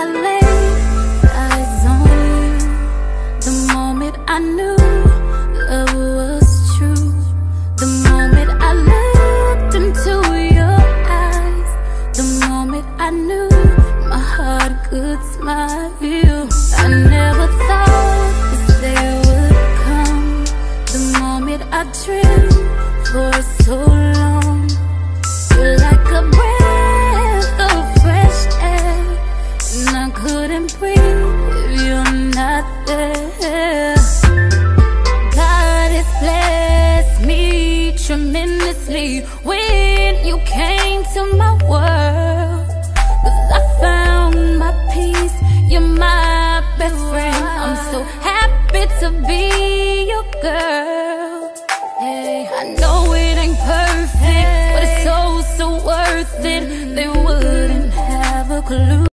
I laid eyes on you The moment I knew love was true. The moment I looked into your eyes. The moment I knew my heart could smile you. I never thought this day would come. The moment I dreamed for so long God has blessed me tremendously when you came to my world. Cause I found my peace, you're my best friend. I'm so happy to be your girl. Hey. I know it ain't perfect, but it's so, so worth it. They wouldn't have a clue.